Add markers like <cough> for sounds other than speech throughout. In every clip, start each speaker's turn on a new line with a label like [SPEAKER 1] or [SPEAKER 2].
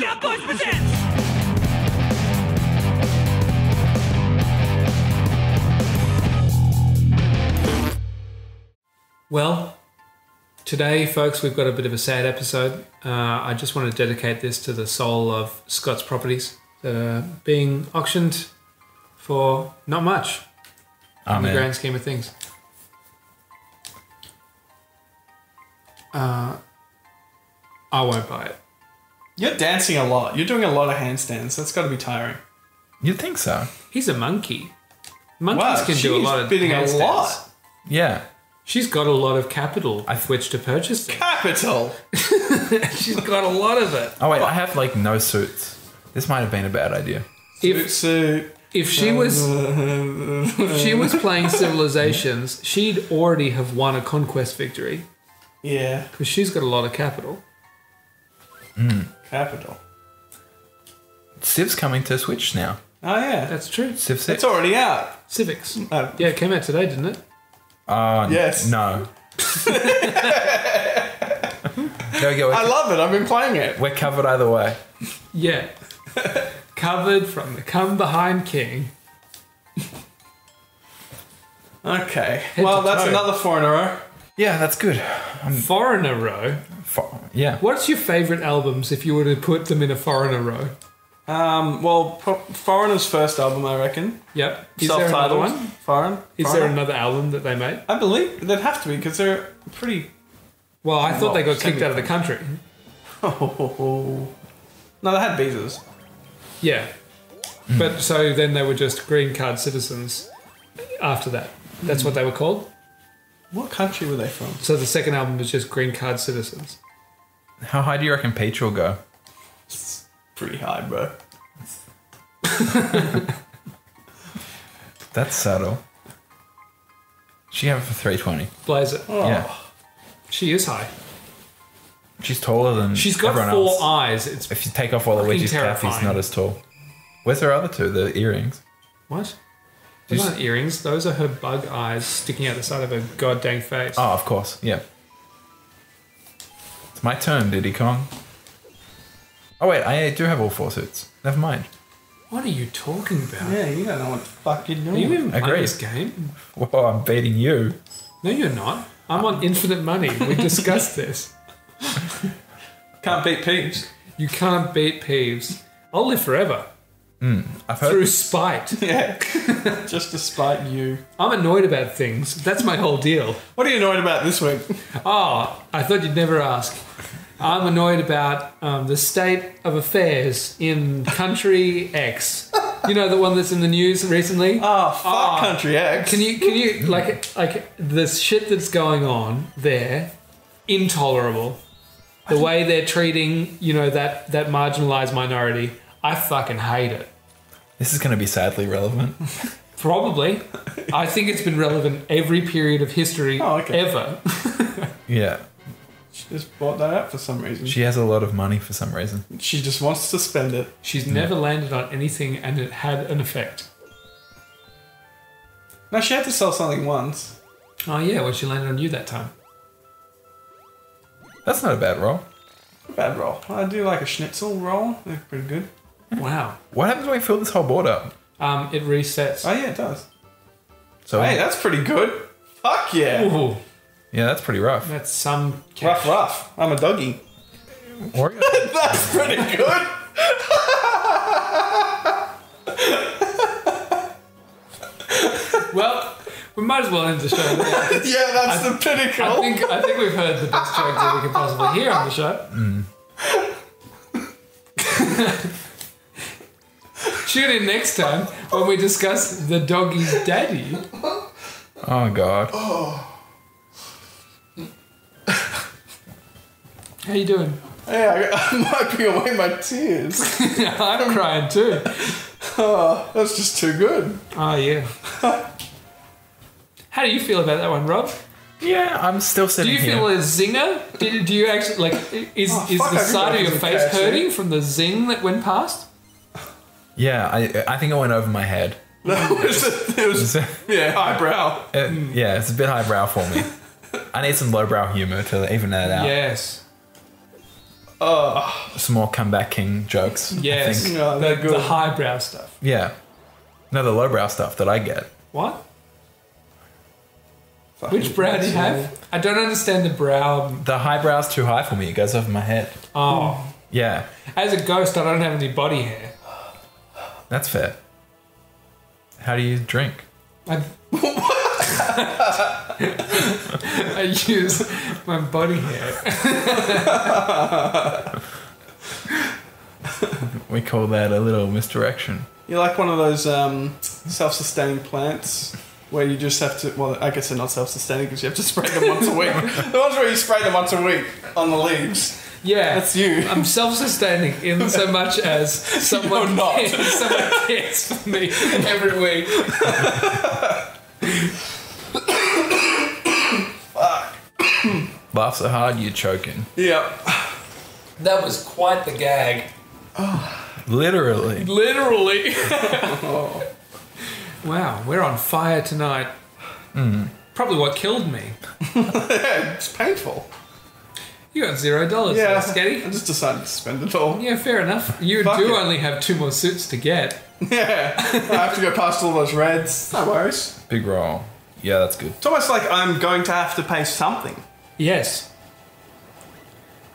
[SPEAKER 1] Outdoors presents.
[SPEAKER 2] Well, today, folks, we've got a bit of a sad episode. Uh, I just want to dedicate this to the soul of Scott's properties that are being auctioned for not much in the grand scheme of things. Uh, I won't buy it.
[SPEAKER 3] You're dancing a lot. You're doing a lot of handstands. That's got to be tiring.
[SPEAKER 4] You'd think so.
[SPEAKER 2] He's a monkey. Monkeys
[SPEAKER 3] Wow,
[SPEAKER 2] can do a
[SPEAKER 3] she's
[SPEAKER 2] lot of
[SPEAKER 3] bidding a
[SPEAKER 2] handstands.
[SPEAKER 3] lot.
[SPEAKER 4] Yeah.
[SPEAKER 2] She's got a lot of capital with which to purchase them.
[SPEAKER 3] Capital. <laughs>
[SPEAKER 2] She's got a lot of it.
[SPEAKER 4] Oh wait, I have like no suits. This might have been a bad idea.
[SPEAKER 2] If
[SPEAKER 3] Suit.
[SPEAKER 2] if she was <laughs> if she was playing civilizations, she'd already have won a conquest victory
[SPEAKER 3] Yeah.
[SPEAKER 2] because she's got a lot of capital. Hmm.
[SPEAKER 3] Capital.
[SPEAKER 4] Civ's coming to Switch now.
[SPEAKER 3] Oh yeah.
[SPEAKER 2] That's true.
[SPEAKER 4] Civ 6.
[SPEAKER 3] It's already out.
[SPEAKER 2] Civics.
[SPEAKER 3] Oh.
[SPEAKER 2] Yeah, it came out today, didn't it?
[SPEAKER 4] Oh, n-
[SPEAKER 3] Yes.
[SPEAKER 4] No. there <laughs> go.
[SPEAKER 3] I
[SPEAKER 4] We're,
[SPEAKER 3] love it. I've been playing it.
[SPEAKER 4] we're covered either way.
[SPEAKER 2] Yeah. <laughs> Covered from the come behind king.
[SPEAKER 3] Okay.
[SPEAKER 2] Head
[SPEAKER 3] well,
[SPEAKER 2] to
[SPEAKER 3] that's
[SPEAKER 2] toe.
[SPEAKER 3] another four in a row.
[SPEAKER 4] Yeah, that's good.
[SPEAKER 2] Foreigner row.
[SPEAKER 4] Fo- yeah.
[SPEAKER 2] What's your favorite albums if you were to put them in a foreigner row?
[SPEAKER 3] Um, well, Pro- Foreigner's first album, I reckon.
[SPEAKER 2] Yep. Is there another one?
[SPEAKER 3] Foreign.
[SPEAKER 2] Is there another album that they made?
[SPEAKER 3] I believe they'd have to be because they're pretty.
[SPEAKER 2] Well, I thought they got kicked out of the country.
[SPEAKER 3] Oh. <laughs> No, they had visas.
[SPEAKER 2] Yeah. But so then they were just green card citizens after that. That's what they were called.
[SPEAKER 3] What country were they from?
[SPEAKER 2] So the second album was just green card citizens.
[SPEAKER 4] How high do you reckon Peach will go?
[SPEAKER 3] Pretty high, bro. <laughs>
[SPEAKER 4] That's subtle. She have it for 320.
[SPEAKER 2] Blazer.
[SPEAKER 3] Oh.
[SPEAKER 4] Yeah.
[SPEAKER 2] She is high.
[SPEAKER 4] She's taller than
[SPEAKER 2] She's got
[SPEAKER 4] everyone
[SPEAKER 2] four
[SPEAKER 4] else.
[SPEAKER 2] eyes. It's
[SPEAKER 4] If you take off all the
[SPEAKER 2] Fucking
[SPEAKER 4] wedges, Kathy's
[SPEAKER 2] terrifying.
[SPEAKER 4] not as tall. Where's her other two? The earrings.
[SPEAKER 2] what? Those
[SPEAKER 4] She's-
[SPEAKER 2] aren't earrings. Those are her bug eyes sticking out the side of her goddamn face.
[SPEAKER 4] Oh, of course. Yeah. It's my turn, Diddy Kong. Oh wait, I do have all four suits. Never mind.
[SPEAKER 2] What are you talking about?
[SPEAKER 3] Yeah, you don't know what the fuck you're
[SPEAKER 2] Are
[SPEAKER 3] doing.
[SPEAKER 2] you even playing
[SPEAKER 4] Agreed.
[SPEAKER 2] this game?
[SPEAKER 4] Whoa, I'm beating you.
[SPEAKER 2] No, you're not. I'm on infinite money. We <laughs> discussed this.
[SPEAKER 3] Can't beat Peeps.
[SPEAKER 2] You can't beat Peeves. I'll live forever
[SPEAKER 4] I've heard.
[SPEAKER 2] through spite. <laughs>
[SPEAKER 3] Yeah. <laughs> Just to spite you.
[SPEAKER 2] I'm annoyed about things. That's my whole deal.
[SPEAKER 3] What are you annoyed about this week?
[SPEAKER 2] Oh, I thought you'd never ask. I'm annoyed about um, the state of affairs in country X. You know the one that's in the news recently.
[SPEAKER 3] Oh, fuck
[SPEAKER 2] Ah.
[SPEAKER 3] Country X.
[SPEAKER 2] Can you can you like like the shit that's going on there? Intolerable. The way they're treating you know that that marginalized minority. I fucking hate it.
[SPEAKER 4] This is going to be sadly relevant. <laughs>
[SPEAKER 2] Probably. I think it's been relevant every period of history
[SPEAKER 3] Oh, okay.
[SPEAKER 2] ever. <laughs>
[SPEAKER 4] Yeah.
[SPEAKER 3] She just bought that up for some reason. She,
[SPEAKER 4] She has a lot of money for some reason.
[SPEAKER 3] She just wants to spend it.
[SPEAKER 2] She's hmm. never landed on anything and it had an effect.
[SPEAKER 3] No, she had to sell something once.
[SPEAKER 2] Oh yeah, well she landed on you that time.
[SPEAKER 4] That's not a bad roll.
[SPEAKER 3] Bad roll. I do like a schnitzel roll. They're pretty good.
[SPEAKER 2] Wow.
[SPEAKER 4] What happens when we fill this whole board up?
[SPEAKER 2] Um, it resets.
[SPEAKER 3] Oh, yeah, it does.
[SPEAKER 4] So
[SPEAKER 3] Hey, that's pretty good. Fuck yeah.
[SPEAKER 2] Ooh,
[SPEAKER 4] yeah, that's pretty rough.
[SPEAKER 2] that's some cash.
[SPEAKER 3] Rough, rough. I'm a doggy.
[SPEAKER 4] Oreo- <laughs>
[SPEAKER 3] That's pretty good.
[SPEAKER 2] Well, we might as well end the show. <laughs> there.
[SPEAKER 3] yeah, that's the pinnacle.
[SPEAKER 2] I think I think we've heard the best jokes that we could possibly hear on the show. <laughs> Tune in next time when we discuss the doggy's daddy.
[SPEAKER 4] oh god. Oh.
[SPEAKER 2] How you doing?
[SPEAKER 3] hey, I, <laughs> I'm wiping away my tears. <laughs>
[SPEAKER 2] I'm crying too.
[SPEAKER 3] Oh, that's just too good.
[SPEAKER 2] Oh yeah. How do you feel about that one, Rob?
[SPEAKER 4] Yeah, I'm still sitting.
[SPEAKER 2] Do you
[SPEAKER 4] here.
[SPEAKER 2] feel a zinger? Did, do you actually like? Is
[SPEAKER 3] Oh,
[SPEAKER 2] is
[SPEAKER 3] fuck,
[SPEAKER 2] the
[SPEAKER 3] I
[SPEAKER 2] side of your face hurting from the zing that went past?
[SPEAKER 4] Yeah, I I think it went over my head.
[SPEAKER 3] No, <laughs> it was, it was yeah, highbrow.
[SPEAKER 4] Uh, yeah, it's a bit highbrow for me. I need some lowbrow humor to even that out.
[SPEAKER 2] Yes.
[SPEAKER 3] Oh,
[SPEAKER 4] Some more comeback king jokes. I
[SPEAKER 2] Yes,
[SPEAKER 4] think.
[SPEAKER 3] Yeah,
[SPEAKER 2] the,
[SPEAKER 3] good.
[SPEAKER 2] the highbrow stuff.
[SPEAKER 4] Yeah. No, the lowbrow stuff that I get.
[SPEAKER 2] What?
[SPEAKER 3] fucking
[SPEAKER 2] Which brow do you have? I don't understand the brow.
[SPEAKER 4] The highbrow's too high for me. It goes over my head.
[SPEAKER 2] Oh,
[SPEAKER 4] Yeah,
[SPEAKER 2] as a ghost, I don't have any body hair.
[SPEAKER 4] That's fair. How do you drink?
[SPEAKER 2] I, <laughs> I use my body hair. <laughs>
[SPEAKER 4] We call that a little misdirection.
[SPEAKER 3] You're like one of those um, self-sustaining plants where you just have to. Well, I guess they're not self-sustaining because you have to spray them once a week. <laughs> the ones where you spray them once a week on the leaves.
[SPEAKER 2] Yeah,
[SPEAKER 3] That's you.
[SPEAKER 2] I'm self-sustaining in so much as <laughs> someone
[SPEAKER 3] not.
[SPEAKER 2] cares, <laughs> someone cares for me every week. Fuck. <coughs>
[SPEAKER 4] Laugh so hard you're choking.
[SPEAKER 3] Yeah.
[SPEAKER 2] That was quite the gag. <sighs>
[SPEAKER 4] Literally.
[SPEAKER 2] Literally. <laughs> Oh. wow, we're on fire tonight. Mm. Probably what killed me.
[SPEAKER 3] it's painful.
[SPEAKER 2] You got zero dollars,
[SPEAKER 3] Yeah.
[SPEAKER 2] yeah.
[SPEAKER 3] I
[SPEAKER 2] Sketty.
[SPEAKER 3] just decided to spend it all.
[SPEAKER 2] Yeah, fair enough. You
[SPEAKER 3] Fuck
[SPEAKER 2] do
[SPEAKER 3] it.
[SPEAKER 2] only have two more suits to get. <laughs>
[SPEAKER 3] Yeah. I have to go past all those reds. No worries.
[SPEAKER 4] Big roll. Yeah, that's good.
[SPEAKER 3] It's almost like I'm going to have to pay something.
[SPEAKER 2] Yes.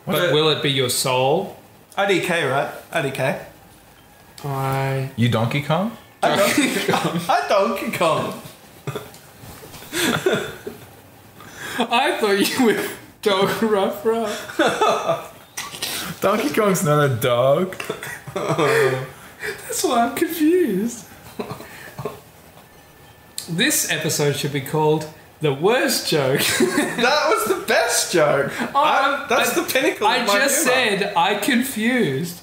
[SPEAKER 2] But
[SPEAKER 3] But-
[SPEAKER 2] will it be your soul?
[SPEAKER 3] IDK, right? IDK.
[SPEAKER 2] I.
[SPEAKER 4] You Donkey Kong?
[SPEAKER 3] I Donkey Kong. <laughs> I Donkey Kong. <laughs>
[SPEAKER 2] I thought you were dog <laughs> rough rough. <laughs>
[SPEAKER 4] Donkey Kong's not a dog.
[SPEAKER 2] That's why I'm confused. this episode should be called The Worst Joke. <laughs>
[SPEAKER 3] That was the best joke. I- um, that's
[SPEAKER 2] I-
[SPEAKER 3] the pinnacle.
[SPEAKER 2] I just
[SPEAKER 3] humor.
[SPEAKER 2] said I confused.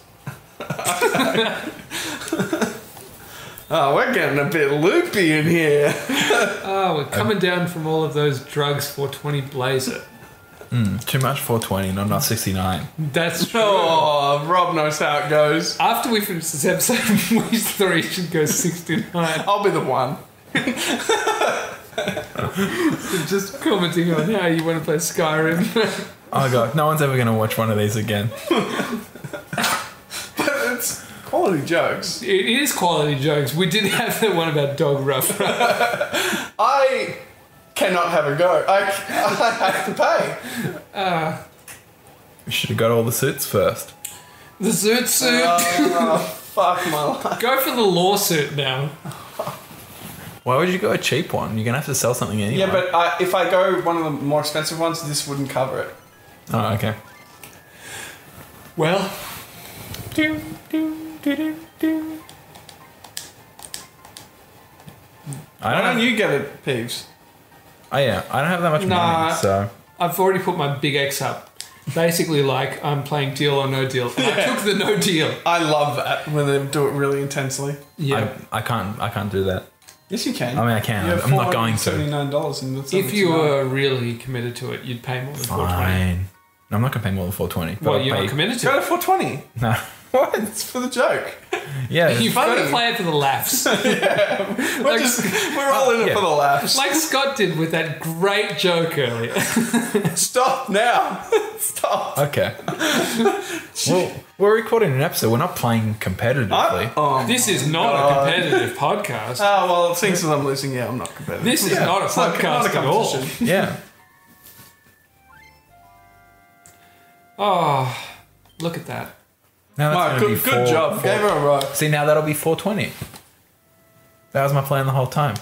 [SPEAKER 3] Oh, we're getting a bit loopy in here.
[SPEAKER 2] Oh, we're coming down from all of those drugs 420 blazer.
[SPEAKER 4] Mm, too much 420, not enough 69.
[SPEAKER 2] That's true. <laughs>
[SPEAKER 3] Oh, Rob knows how it goes.
[SPEAKER 2] After we finish this episode, <laughs> we three should go 69.
[SPEAKER 3] I'll be the one. <laughs>
[SPEAKER 2] Just commenting on how you want to play Skyrim.
[SPEAKER 4] Oh god, no one's ever gonna watch one of these again.
[SPEAKER 3] But it's quality jokes.
[SPEAKER 2] it is quality jokes. We did have the one about dog rough.
[SPEAKER 3] I cannot have a go. I, <laughs> I have to pay.
[SPEAKER 4] Uh, we should have got all the suits first.
[SPEAKER 2] The zoot suit.
[SPEAKER 3] Oh, oh fuck my <laughs> life.
[SPEAKER 2] Go for the lawsuit now.
[SPEAKER 4] Why would you go a cheap one? You're gonna have to sell something anyway.
[SPEAKER 3] Yeah, but I, if I go one of the more expensive ones, this wouldn't cover it.
[SPEAKER 4] Oh, okay.
[SPEAKER 2] Well,
[SPEAKER 4] Do,
[SPEAKER 3] do,
[SPEAKER 4] don't
[SPEAKER 3] don't
[SPEAKER 4] have,
[SPEAKER 3] you get it, Peeves?
[SPEAKER 4] Oh yeah, I don't have that much
[SPEAKER 2] Nah.
[SPEAKER 4] money, so
[SPEAKER 2] I've already put my big X up. Basically, like I'm playing deal or no deal. And I took the no deal.
[SPEAKER 3] I love that when they do it really intensely.
[SPEAKER 2] Yeah.
[SPEAKER 4] I, I can't I can't do that.
[SPEAKER 3] Yes, you can.
[SPEAKER 4] I mean, I can.
[SPEAKER 3] You
[SPEAKER 4] I'm not going to.
[SPEAKER 3] Seventy-nine dollars, and that's
[SPEAKER 2] if
[SPEAKER 3] over
[SPEAKER 2] you were really committed to it, you'd pay more than 420.
[SPEAKER 4] Fine. No, I'm not gonna pay more than 420.
[SPEAKER 2] Well, you're
[SPEAKER 4] pay-
[SPEAKER 2] not committed to
[SPEAKER 3] go
[SPEAKER 2] it.
[SPEAKER 3] to four twenty.
[SPEAKER 4] No. <laughs>
[SPEAKER 3] What? It's for the joke.
[SPEAKER 4] Yeah. <laughs>
[SPEAKER 2] You've got to play it for the laughs. <laughs>
[SPEAKER 3] We're
[SPEAKER 2] Like-
[SPEAKER 3] just we're all in it
[SPEAKER 4] Yeah.
[SPEAKER 3] for the laughs.
[SPEAKER 2] like Scott did with that great joke earlier.
[SPEAKER 3] Stop now. Stop.
[SPEAKER 4] Okay. well, we're recording an episode. We're not playing competitively.
[SPEAKER 3] I, oh,
[SPEAKER 2] This is not
[SPEAKER 3] God.
[SPEAKER 2] a competitive podcast.
[SPEAKER 3] Oh well, since I'm losing, yeah, I'm not competitive.
[SPEAKER 2] This is
[SPEAKER 3] Yeah,
[SPEAKER 2] not a podcast
[SPEAKER 3] not a
[SPEAKER 2] at all.
[SPEAKER 3] competition.
[SPEAKER 4] yeah.
[SPEAKER 2] Oh, look at that.
[SPEAKER 4] Now that's
[SPEAKER 3] Mark, good,
[SPEAKER 4] be
[SPEAKER 3] good job.
[SPEAKER 4] four-
[SPEAKER 3] Gave her a rock.
[SPEAKER 4] See, now that'll be 420. That was my plan the whole time.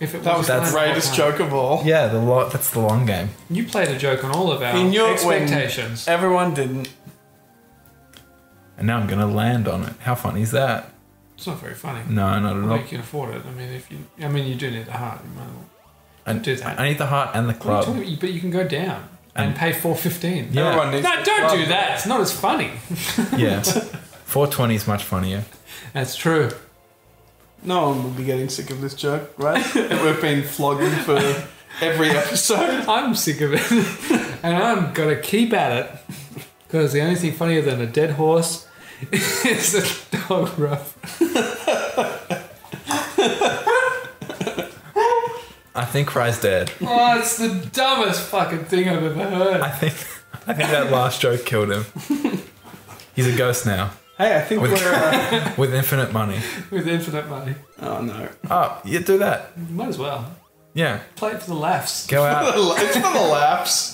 [SPEAKER 2] If it
[SPEAKER 3] That was
[SPEAKER 2] just
[SPEAKER 3] the greatest joke of all.
[SPEAKER 4] Yeah, the lo- that's the long game.
[SPEAKER 2] You played a joke on all of our
[SPEAKER 3] He knew it when-
[SPEAKER 2] expectations.
[SPEAKER 3] Everyone didn't.
[SPEAKER 4] And now I'm gonna land on it. How funny is that?
[SPEAKER 2] It's not very funny.
[SPEAKER 4] No, not at
[SPEAKER 2] Well,
[SPEAKER 4] all.
[SPEAKER 2] you can afford it. I mean, if you, I mean, you do need the heart. You might as well.
[SPEAKER 4] I,
[SPEAKER 2] do that.
[SPEAKER 4] I need the heart and the
[SPEAKER 2] What are you
[SPEAKER 4] club.
[SPEAKER 2] talking? But you can go down and,
[SPEAKER 4] And-
[SPEAKER 2] pay four fifteen.
[SPEAKER 4] Yeah.
[SPEAKER 3] Everyone needs.
[SPEAKER 2] No,
[SPEAKER 3] the
[SPEAKER 2] don't do that. It's not as funny.
[SPEAKER 4] Yeah. <laughs> 420 is much funnier.
[SPEAKER 2] That's true.
[SPEAKER 3] No one will be getting sick of this joke, right? that we've been flogging for every episode.
[SPEAKER 2] I'm sick of it, <laughs> and I'm gonna keep at it because the only thing funnier than a dead horse <laughs> is a dog rough.
[SPEAKER 4] Think Fry's dead.
[SPEAKER 2] Oh, it's the dumbest fucking thing I've ever heard.
[SPEAKER 4] I think I think that last joke killed him. He's a ghost now
[SPEAKER 3] Hey, I think
[SPEAKER 4] With-
[SPEAKER 3] we're. Uh, <laughs>
[SPEAKER 4] with infinite money.
[SPEAKER 2] With infinite money.
[SPEAKER 3] oh no.
[SPEAKER 4] Oh, you do that.
[SPEAKER 2] Might as well.
[SPEAKER 4] Yeah.
[SPEAKER 2] Play it for the laughs.
[SPEAKER 4] Go <laughs> out.
[SPEAKER 3] it's for the laughs.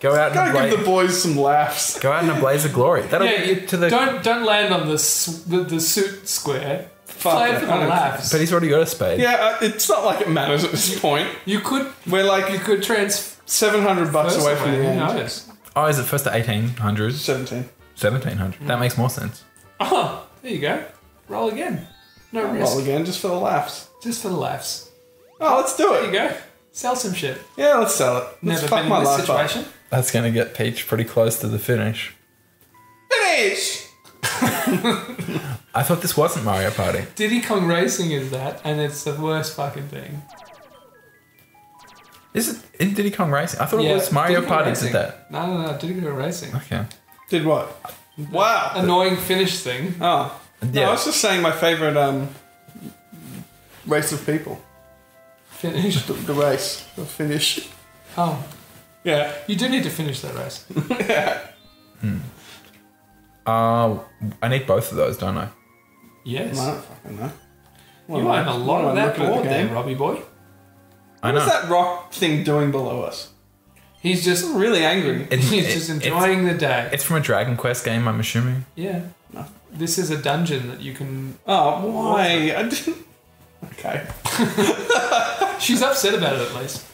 [SPEAKER 4] Go out and
[SPEAKER 3] Gotta give
[SPEAKER 4] blaze.
[SPEAKER 3] the boys some laughs.
[SPEAKER 4] Go out in a blaze of glory. That'll
[SPEAKER 2] Yeah,
[SPEAKER 4] get you to the.
[SPEAKER 2] don't don't land on the s- the, the suit square.
[SPEAKER 3] Fuck
[SPEAKER 2] Play
[SPEAKER 3] it,
[SPEAKER 2] it for the laughs.
[SPEAKER 4] But he's already got a spade.
[SPEAKER 3] Yeah, uh, it's not like it matters at this point.
[SPEAKER 2] You could
[SPEAKER 3] We're like you
[SPEAKER 2] could transfer
[SPEAKER 3] 700 bucks away from the
[SPEAKER 2] Who
[SPEAKER 3] end.
[SPEAKER 2] knows?
[SPEAKER 4] Oh, is it first to 1800s?
[SPEAKER 3] 17.
[SPEAKER 4] 1700. That makes more sense.
[SPEAKER 2] Oh, there you go. Roll again. No risk.
[SPEAKER 3] Roll again, just for the laughs.
[SPEAKER 2] Just for the laughs.
[SPEAKER 3] Oh, let's do it.
[SPEAKER 2] There you
[SPEAKER 3] it.
[SPEAKER 2] go. Sell some shit.
[SPEAKER 3] Yeah, let's sell it. Let's
[SPEAKER 2] Never
[SPEAKER 3] fuck
[SPEAKER 2] been
[SPEAKER 3] my
[SPEAKER 2] in this
[SPEAKER 3] life up.
[SPEAKER 2] situation.
[SPEAKER 4] That's going to get Peach pretty close to the finish.
[SPEAKER 3] Finish!
[SPEAKER 4] I thought this wasn't Mario Party.
[SPEAKER 2] Diddy Kong Racing is that, and it's the worst fucking thing.
[SPEAKER 4] Is it in Diddy Kong Racing? I thought it was Mario
[SPEAKER 2] Diddy Kong
[SPEAKER 4] Party
[SPEAKER 2] Racing.
[SPEAKER 4] did that.
[SPEAKER 2] No, no, no. Diddy Kong Racing.
[SPEAKER 4] Okay.
[SPEAKER 3] Did what? Wow.
[SPEAKER 2] Annoying finish thing.
[SPEAKER 3] Oh. No, I was just saying my favourite um, race of people.
[SPEAKER 2] Finish.
[SPEAKER 3] The, the race. The finish.
[SPEAKER 2] Oh,
[SPEAKER 3] Yeah.
[SPEAKER 2] you do need to finish that race. <laughs>
[SPEAKER 4] Uh, I need both of those, don't I?
[SPEAKER 2] Yes.
[SPEAKER 3] I don't fucking know. What
[SPEAKER 2] You
[SPEAKER 3] am
[SPEAKER 2] own
[SPEAKER 3] I-
[SPEAKER 2] a
[SPEAKER 3] what
[SPEAKER 2] lot
[SPEAKER 3] am
[SPEAKER 2] of
[SPEAKER 3] I
[SPEAKER 2] that
[SPEAKER 3] looking at the
[SPEAKER 2] board there,
[SPEAKER 3] game?
[SPEAKER 2] Robbie boy.
[SPEAKER 4] I
[SPEAKER 3] What is that rock thing doing below us?
[SPEAKER 2] He's just
[SPEAKER 3] I'm really angry.
[SPEAKER 4] It-
[SPEAKER 2] he's
[SPEAKER 4] it-
[SPEAKER 2] just
[SPEAKER 4] it's-
[SPEAKER 2] enjoying the day.
[SPEAKER 4] It's from a Dragon Quest game, I'm assuming.
[SPEAKER 2] Yeah.
[SPEAKER 3] No.
[SPEAKER 2] This is a dungeon that you can.
[SPEAKER 3] Oh, why? I didn't. Okay. <laughs>
[SPEAKER 2] She's upset about it at least.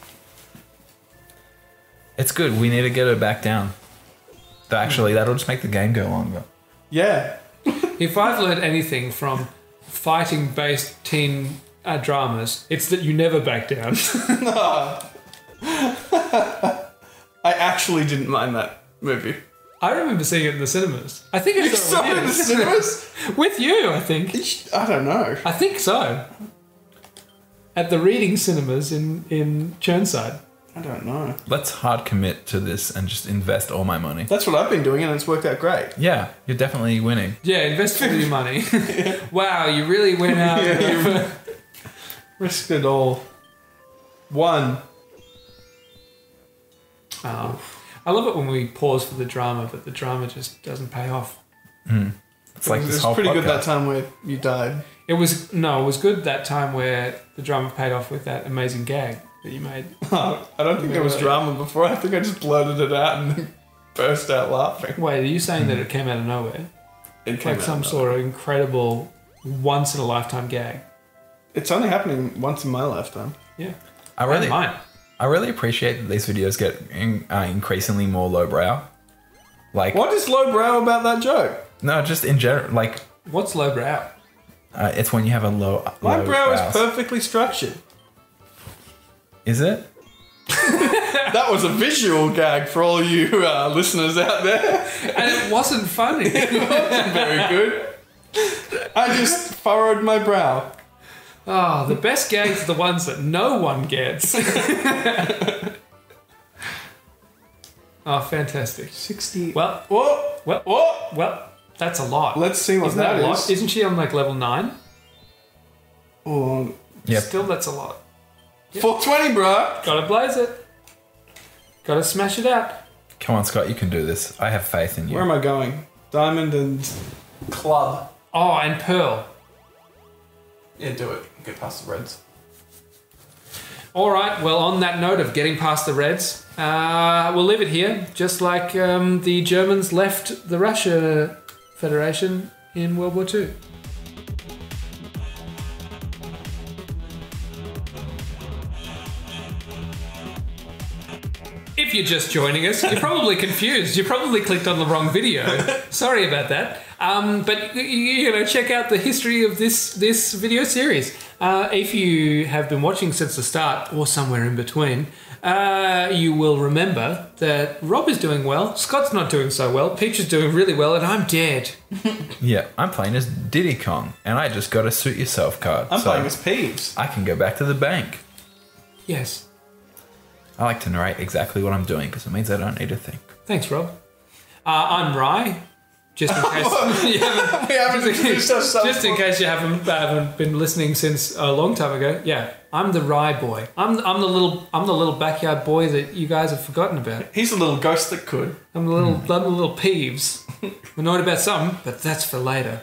[SPEAKER 4] It's good. We need to get her back down. Though Actually, that'll just make the game go longer.
[SPEAKER 3] Yeah. <laughs>
[SPEAKER 2] If I've learned anything from fighting-based teen uh, dramas, it's that you never back down. <laughs> <laughs>
[SPEAKER 3] I actually didn't mind that movie.
[SPEAKER 2] I remember seeing it in the cinemas. I think I
[SPEAKER 3] You
[SPEAKER 2] saw
[SPEAKER 3] saw
[SPEAKER 2] it
[SPEAKER 3] it in the cinemas?
[SPEAKER 2] with you. I think.
[SPEAKER 3] I don't know.
[SPEAKER 2] I think so. At the reading cinemas in in Chirnside.
[SPEAKER 3] I don't know.
[SPEAKER 4] Let's hard commit to this and just invest all my money.
[SPEAKER 3] That's what I've been doing, and it's worked out great.
[SPEAKER 4] Yeah, you're definitely winning.
[SPEAKER 2] Yeah, invest all your money. <laughs> wow, you really went out.
[SPEAKER 3] Yeah, <laughs> Risked it all. One.
[SPEAKER 2] Oh. I love it when we pause for the drama, but the drama just doesn't pay off. Hmm.
[SPEAKER 4] It's like
[SPEAKER 3] it
[SPEAKER 4] this
[SPEAKER 3] was
[SPEAKER 4] whole
[SPEAKER 3] pretty good that time where you died.
[SPEAKER 2] It was no, it was good that time where the drama paid off with that amazing gag that you made. <laughs>
[SPEAKER 3] I don't think there was drama before. I think I just blurted it out and then <laughs> burst out laughing.
[SPEAKER 2] Wait, are you saying that it came out of nowhere?
[SPEAKER 3] It came
[SPEAKER 2] Like
[SPEAKER 3] out
[SPEAKER 2] some
[SPEAKER 3] of
[SPEAKER 2] sort of incredible, once in a lifetime gag?
[SPEAKER 3] It's only happening once in my lifetime.
[SPEAKER 2] Yeah,
[SPEAKER 4] I really,
[SPEAKER 2] mine.
[SPEAKER 4] I really appreciate that these videos get in, uh, increasingly more lowbrow. Like,
[SPEAKER 3] What is lowbrow about that joke?
[SPEAKER 4] no, just in general. Like,
[SPEAKER 2] What's lowbrow?
[SPEAKER 4] uh, it's when you have a low.
[SPEAKER 3] My
[SPEAKER 4] low
[SPEAKER 3] brow is perfectly structured.
[SPEAKER 4] Is it?
[SPEAKER 3] That was a visual gag for all you uh, listeners out there.
[SPEAKER 2] And it wasn't funny. <laughs>
[SPEAKER 3] It wasn't very good. I just furrowed my brow.
[SPEAKER 2] Oh, the best gags are the ones that no one gets. oh, <laughs> fantastic.
[SPEAKER 3] 60.
[SPEAKER 2] Well,
[SPEAKER 3] Whoa!
[SPEAKER 2] well,
[SPEAKER 3] Whoa!
[SPEAKER 2] well, that's a lot.
[SPEAKER 3] Let's see what
[SPEAKER 2] Isn't that
[SPEAKER 3] that
[SPEAKER 2] a lot?
[SPEAKER 3] is.
[SPEAKER 2] Isn't she on like level nine?
[SPEAKER 3] Oh,
[SPEAKER 4] Yep.
[SPEAKER 2] Still, that's a lot.
[SPEAKER 3] 420, bro.
[SPEAKER 2] Gotta blaze it. Gotta smash it out.
[SPEAKER 4] Come on, Scott, you can do this. I have faith in you.
[SPEAKER 3] Where am I going? Diamond and club.
[SPEAKER 2] Oh, and Pearl.
[SPEAKER 3] Yeah, do it. Get past the reds.
[SPEAKER 2] All right. Well, on that note of getting past the Reds, uh, we'll leave it here. Just like um, the Germans left the Russia Federation in World War II. You're just joining us, you're probably confused. You probably clicked on the wrong video. Sorry about that. Um, but y- y- you know, check out the history of this this video series. Uh, if you have been watching since the start or somewhere in between, uh, you will remember that Rob is doing well. Scott's not doing so well. Peach is doing really well, and I'm dead. <laughs>
[SPEAKER 4] Yeah, I'm playing as Diddy Kong, and I just got a suit yourself card.
[SPEAKER 3] I'm
[SPEAKER 4] so
[SPEAKER 3] playing as Peeves.
[SPEAKER 4] I can go back to the bank.
[SPEAKER 2] Yes.
[SPEAKER 4] I like to narrate exactly what I'm doing because it means I don't need to think.
[SPEAKER 2] Thanks, Rob. Uh, I'm Ry. just in <laughs> case <laughs> you haven't,
[SPEAKER 3] We haven't introduced ourselves.
[SPEAKER 2] just in <laughs> case you haven't uh, haven't been listening since a long time ago. Yeah, I'm the Ry boy. I'm I'm the little I'm the little backyard boy that you guys have forgotten about.
[SPEAKER 3] He's a little ghost that could.
[SPEAKER 2] I'm the little hmm. I'm the little peeves. Annoyed about something, but that's for later.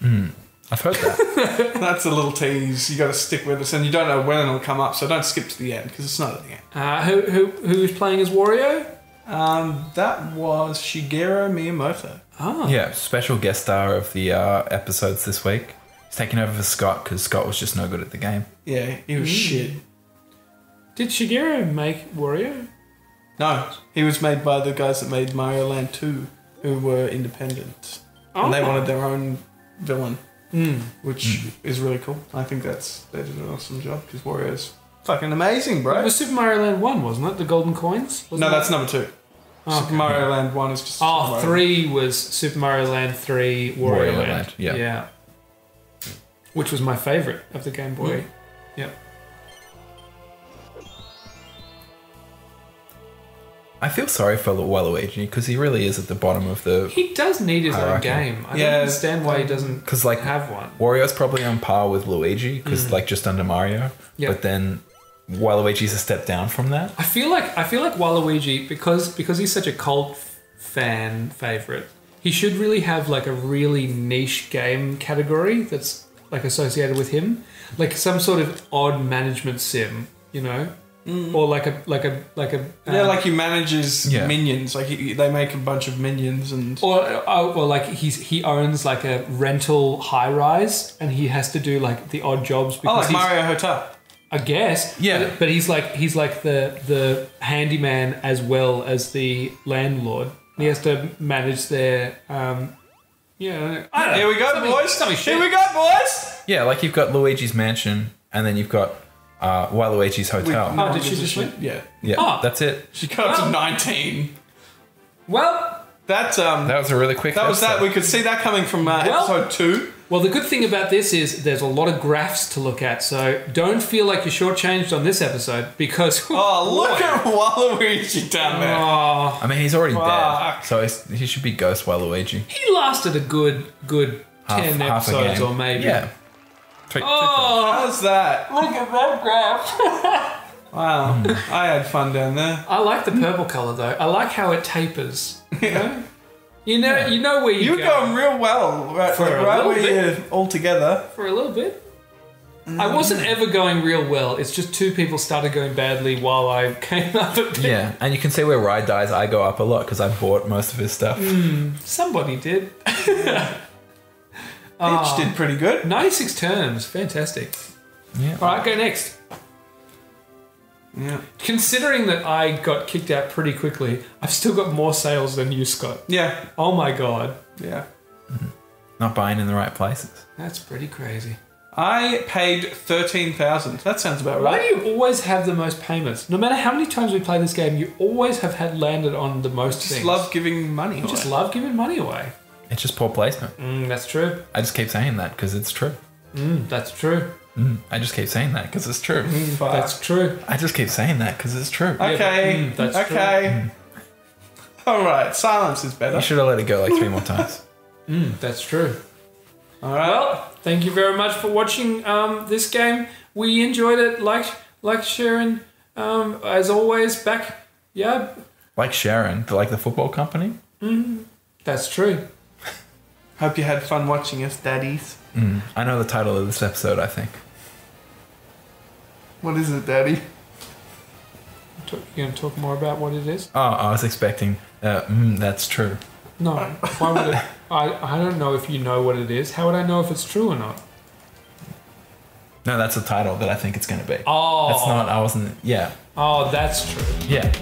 [SPEAKER 2] Hmm.
[SPEAKER 4] I've heard that. <laughs>
[SPEAKER 3] That's a little tease. You got to stick with us, and you don't know when it'll come up, so don't skip to the end because it's not at the end.
[SPEAKER 2] Uh, who who who's playing as Wario?
[SPEAKER 3] Um, that was Shigeru Miyamoto.
[SPEAKER 2] Oh,
[SPEAKER 4] yeah, special guest star of the uh, episodes this week. He's taking over for Scott because Scott was just no good at the game.
[SPEAKER 3] Yeah, he was shit.
[SPEAKER 2] Did Shigeru make Wario?
[SPEAKER 3] No, he was made by the guys that made Mario Land 2, who were independent. And they
[SPEAKER 2] Oh.
[SPEAKER 3] wanted their own villain,
[SPEAKER 2] Mm.
[SPEAKER 3] which mm. is really cool. I think that's they did an awesome job because Wario's fucking amazing, bro.
[SPEAKER 2] It
[SPEAKER 3] bro.
[SPEAKER 2] was Super Mario Land 1, wasn't it? The Golden Coins? Wasn't
[SPEAKER 3] No,
[SPEAKER 2] it?
[SPEAKER 3] that's number two.
[SPEAKER 2] Oh,
[SPEAKER 3] Super Mario Land 1 is just.
[SPEAKER 2] Oh,
[SPEAKER 3] Mario.
[SPEAKER 2] three was Super Mario Land 3, Wario,
[SPEAKER 4] Wario
[SPEAKER 2] Land.
[SPEAKER 4] Land, yeah.
[SPEAKER 2] Which was my favourite of the Game Boy. Mm. Yep.
[SPEAKER 4] I feel sorry for Waluigi because he really is at the bottom of the.
[SPEAKER 2] He does need his own game. I
[SPEAKER 3] Yeah.
[SPEAKER 2] don't understand why he doesn't
[SPEAKER 4] Because like
[SPEAKER 2] have one.
[SPEAKER 4] Wario's probably on par with Luigi because mm. like just under Mario.
[SPEAKER 2] Yeah.
[SPEAKER 4] But then Waluigi's a step down from that.
[SPEAKER 2] I feel like I feel like Waluigi because because he's such a cult fan favorite. He should really have like a really niche game category that's like associated with him, like some sort of odd management sim, you know, or like a like a like a
[SPEAKER 3] Yeah,
[SPEAKER 2] um,
[SPEAKER 3] like he manages
[SPEAKER 4] Yeah.
[SPEAKER 3] minions. Like he, they make a bunch of minions and.
[SPEAKER 2] or, or or like he's he owns like a rental high rise and he has to do like the odd jobs
[SPEAKER 3] Oh,
[SPEAKER 2] because
[SPEAKER 3] like
[SPEAKER 2] he's,
[SPEAKER 3] Mario Hotel.
[SPEAKER 2] I guess.
[SPEAKER 4] Yeah.
[SPEAKER 2] But, but he's like he's like the the handyman as well as the landlord. He has to manage their um yeah. I don't know.
[SPEAKER 3] Here we go,
[SPEAKER 2] Something-
[SPEAKER 3] boys.
[SPEAKER 2] something
[SPEAKER 3] Here we go, boys.
[SPEAKER 4] Yeah, like you've got Luigi's mansion and then you've got uh, Waluigi's hotel.
[SPEAKER 2] Oh, did she just win?
[SPEAKER 3] Yeah.
[SPEAKER 4] yeah,
[SPEAKER 2] Oh.
[SPEAKER 4] that's it.
[SPEAKER 3] She got up to
[SPEAKER 2] Oh.
[SPEAKER 3] 19.
[SPEAKER 2] Well,
[SPEAKER 3] That um
[SPEAKER 4] That was a really quick.
[SPEAKER 3] that was that.
[SPEAKER 4] episode.
[SPEAKER 3] We could see that coming from uh,
[SPEAKER 2] Well-
[SPEAKER 3] episode 2.
[SPEAKER 2] well, the good thing about this is there's a lot of graphs to look at, so don't feel like you're shortchanged on this episode because <laughs>
[SPEAKER 3] Oh, look
[SPEAKER 2] boy.
[SPEAKER 3] at Waluigi down there.
[SPEAKER 2] Oh,
[SPEAKER 4] I mean, he's already
[SPEAKER 3] Fuck.
[SPEAKER 4] dead, so he's, he should be Ghost Waluigi.
[SPEAKER 2] he lasted a good good
[SPEAKER 4] Half,
[SPEAKER 2] ten
[SPEAKER 4] half a
[SPEAKER 2] episodes
[SPEAKER 4] game.
[SPEAKER 2] or maybe.
[SPEAKER 4] Yeah. Three- three-
[SPEAKER 2] Oh,
[SPEAKER 3] How's that?
[SPEAKER 2] look at that graph. <laughs>
[SPEAKER 3] Wow. I had fun down there.
[SPEAKER 2] I like the purple color though. I like how it tapers. <laughs> You know, you know,
[SPEAKER 4] Yeah.
[SPEAKER 2] you know where you
[SPEAKER 3] You're
[SPEAKER 2] go
[SPEAKER 3] going real well, right,
[SPEAKER 2] For a
[SPEAKER 3] right
[SPEAKER 2] little
[SPEAKER 3] where
[SPEAKER 2] bit.
[SPEAKER 3] you're all together.
[SPEAKER 2] for a little bit. I wasn't mm. ever going real well. It's just two people started going badly while I <laughs> came up a bit.
[SPEAKER 4] Yeah, and you can see where Ry dies. I go up a lot because I bought most of his stuff.
[SPEAKER 2] Hmm, somebody did.
[SPEAKER 3] Peach oh. did pretty good.
[SPEAKER 2] 96 turns. Fantastic.
[SPEAKER 4] Yeah.
[SPEAKER 2] All right, go next.
[SPEAKER 3] Yeah.
[SPEAKER 2] Considering that I got kicked out pretty quickly, I've still got more sales than you, Scott.
[SPEAKER 3] Yeah.
[SPEAKER 2] Oh my god.
[SPEAKER 3] Yeah. Mm-hmm.
[SPEAKER 4] Not buying in the right places.
[SPEAKER 2] That's pretty crazy.
[SPEAKER 3] I paid 13,000. That sounds about right.
[SPEAKER 2] Why
[SPEAKER 3] right.
[SPEAKER 2] do you always have the most payments? No matter how many times we play this game, you always have had landed on the most
[SPEAKER 3] Just
[SPEAKER 2] things.
[SPEAKER 3] love giving money
[SPEAKER 2] You
[SPEAKER 3] away.
[SPEAKER 2] just love giving money away.
[SPEAKER 4] It's just poor placement.
[SPEAKER 2] Mm, that's true.
[SPEAKER 4] I just keep saying that because it's true.
[SPEAKER 2] Mm, that's true.
[SPEAKER 4] Mm, I just keep saying that because it's true.
[SPEAKER 3] Fuck.
[SPEAKER 2] That's true.
[SPEAKER 4] I just keep saying that because it's true.
[SPEAKER 2] Yeah,
[SPEAKER 3] okay.
[SPEAKER 2] but, mm, that's
[SPEAKER 3] okay. All right. Silence is better.
[SPEAKER 4] You should have let it go like three more times. <laughs>
[SPEAKER 2] Mm, that's true.
[SPEAKER 3] All right.
[SPEAKER 2] Well, thank you very much for watching um, this game. We enjoyed it. Like, like Sharon, um, as always. Back, yeah,
[SPEAKER 4] Like Sharon, the- like the football company.
[SPEAKER 2] that's true.
[SPEAKER 3] Hope you had fun watching us, daddies.
[SPEAKER 4] Mm. I know the title of this episode. I think.
[SPEAKER 3] What is it, daddy?
[SPEAKER 2] Talk, you going to talk more about what it is?
[SPEAKER 4] Oh, I was expecting. Uh, mm, that's true.
[SPEAKER 2] No. Why would it? I, I don't know if you know what it is. How would I know if it's true or not?
[SPEAKER 4] No, that's the title that I think it's going to be.
[SPEAKER 2] Oh,
[SPEAKER 4] That's not. I wasn't. Yeah.
[SPEAKER 2] Oh, that's true.
[SPEAKER 4] Yeah.